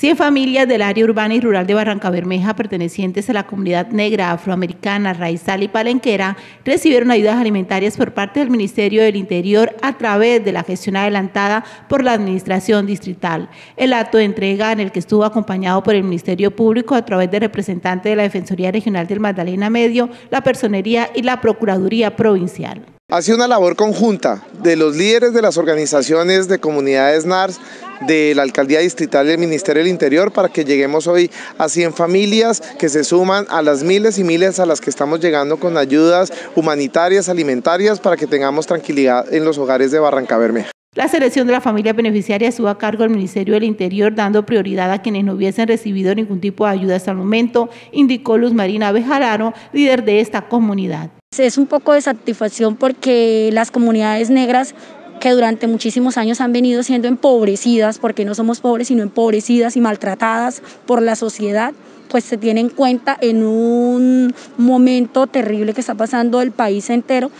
100 familias del área urbana y rural de Barranca Bermeja pertenecientes a la comunidad negra, afroamericana, raizal y palenquera recibieron ayudas alimentarias por parte del Ministerio del Interior a través de la gestión adelantada por la Administración Distrital. El acto de entrega en el que estuvo acompañado por el Ministerio Público a través de representantes de la Defensoría Regional del Magdalena Medio, la Personería y la Procuraduría Provincial. Ha sido una labor conjunta de los líderes de las organizaciones de comunidades NARS, de la Alcaldía Distrital y del Ministerio del Interior para que lleguemos hoy a 100 familias que se suman a las miles y miles a las que estamos llegando con ayudas humanitarias, alimentarias, para que tengamos tranquilidad en los hogares de Barranca Bermeja. La selección de la familia beneficiaria estuvo a cargo del Ministerio del Interior, dando prioridad a quienes no hubiesen recibido ningún tipo de ayuda hasta el momento, indicó Luz Marina Bejarano, líder de esta comunidad. Es un poco de satisfacción porque las comunidades negras que durante muchísimos años han venido siendo empobrecidas, porque no somos pobres, sino empobrecidas y maltratadas por la sociedad, pues se tiene en cuenta en un momento terrible que está pasando el país entero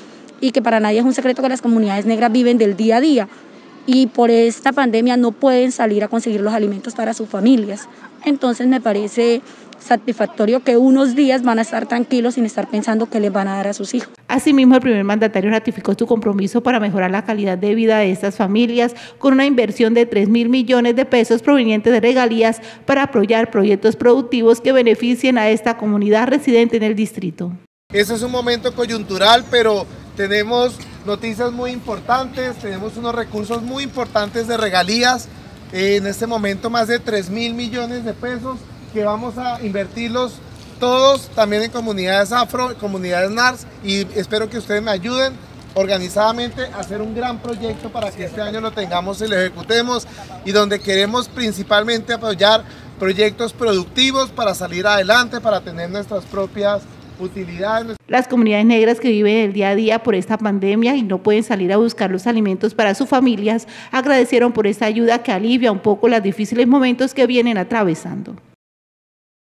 y que para nadie es un secreto que las comunidades negras viven del día a día y por esta pandemia no pueden salir a conseguir los alimentos para sus familias. Entonces me parece satisfactorio que unos días van a estar tranquilos sin estar pensando que les van a dar a sus hijos. Asimismo, el primer mandatario ratificó su compromiso para mejorar la calidad de vida de estas familias con una inversión de 3 mil millones de pesos provenientes de regalías para apoyar proyectos productivos que beneficien a esta comunidad residente en el distrito. Ese es un momento coyuntural, pero tenemos noticias muy importantes, tenemos unos recursos muy importantes de regalías, en este momento más de 3 mil millones de pesos que vamos a invertirlos todos también en comunidades afro, comunidades NARS y espero que ustedes me ayuden organizadamente a hacer un gran proyecto para que este año lo tengamos y lo ejecutemos y donde queremos principalmente apoyar proyectos productivos para salir adelante, para tener nuestras propias utilidades. Las comunidades negras que viven el día a día por esta pandemia y no pueden salir a buscar los alimentos para sus familias agradecieron por esta ayuda que alivia un poco los difíciles momentos que vienen atravesando.